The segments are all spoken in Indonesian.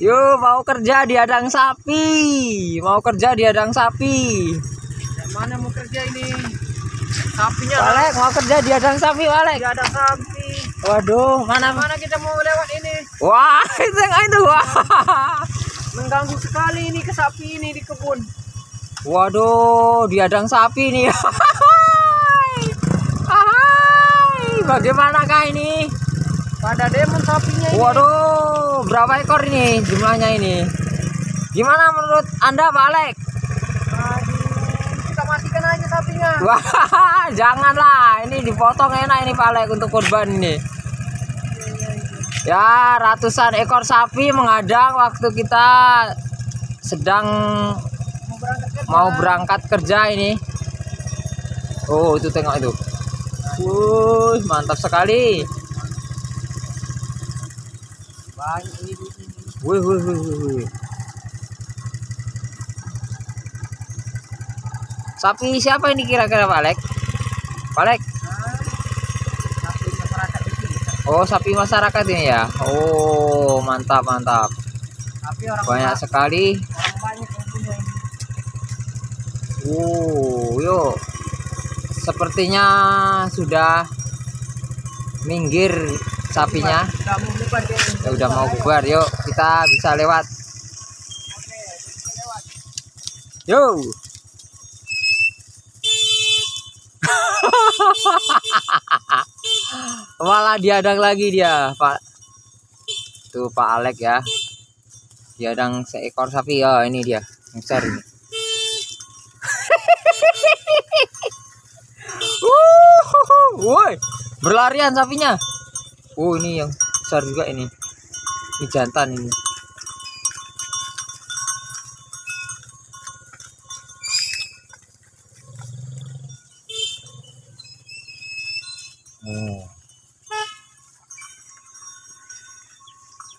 Yuk mau kerja di adang sapi. Mau kerja di adang sapi. Mana mau kerja ini? Sapinya Walek mau kerja di adang sapi, Walek. Tidak ada sapi. Waduh, mana Mana kita mau lewat ini? Wah, itu yang itu. Wah. Mengganggu sekali ini ke sapi ini di kebun. Waduh, di adang sapi nih. Hai, bagaimanakah ini? Pada demon sapinya ini. Waduh, berapa ekor ini jumlahnya ini? Gimana menurut Anda, Pak Alek? Kita matikan aja sapinya. Wah, janganlah. Ini dipotong enak ini Pak Alek untuk korban ini. Ya, ratusan ekor sapi menghadang waktu kita sedang Mau berangkat kerja. mau berangkat kerja ini. Oh, itu tengok itu. Wuh, mantap sekali. Banyak ini. Wih, wih, wih, wih. Sapi siapa ini kira-kira Pak Alek? Pak Alek? Sapi masyarakat di sini. Oh, sapi masyarakat ini ya. Oh, mantap, mantap. Tapi orang Banyak sekali. orang banyak yang punya ini. Uh, yuk. Sepertinya sudah minggir sapinya. Ya udah mau bubar. Yuk, kita bisa lewat. Yuk. Malah diadang lagi dia, Pak. Tuh Pak Alek ya. Diadang seekor sapi ya, ini dia. Besar ini. Woi, berlarian sapinya. Oh, ini yang besar juga ini. Ini jantan ini. Oh.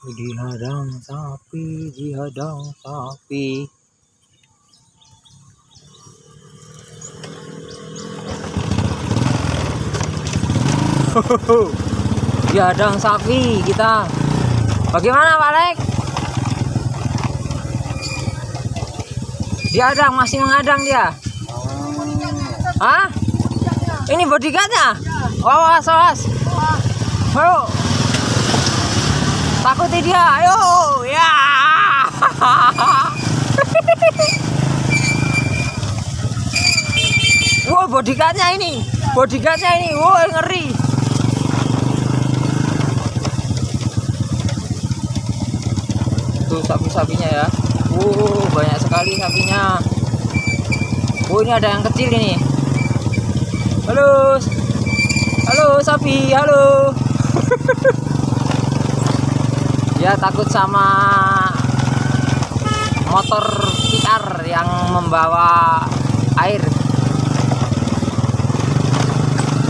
Di hadang sapi, di hadang sapi. Di hadang sapi kita. Bagaimana Pak Lek? Di hadang masih menghadang dia. Hah? Ini bodyguardnya? Awas, awas. Ayo. Takuti dia. Ayo. Ya. Wow, bodyguardnya ini. Bodyguardnya ini. Wow, ngeri. Tuh sapi-sapinya ya. Wow, banyak sekali sapinya. Oh, ini ada yang kecil ini. Halo. Halo sapi, halo. Dia takut sama motor PR yang membawa air.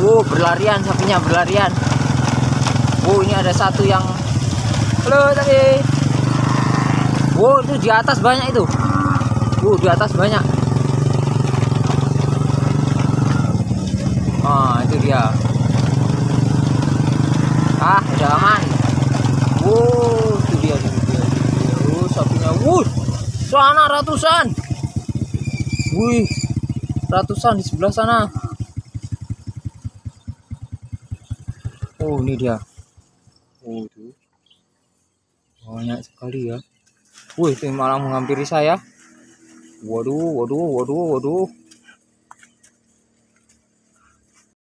Wow, berlarian sapinya, berlarian. Wow, ini ada satu yang Halo tadi. Wow, itu di atas banyak itu. Wow, di atas banyak. Ah, itu dia. Ah, udah aman. Wow, itu dia, itu dia, itu dia. Oh, sapinya. Wuh, sana ratusan. Wih, ratusan di sebelah sana. Oh, ini dia. Oh, itu. Banyak sekali ya. Wih, itu malah menghampiri saya. Waduh, waduh, waduh, waduh.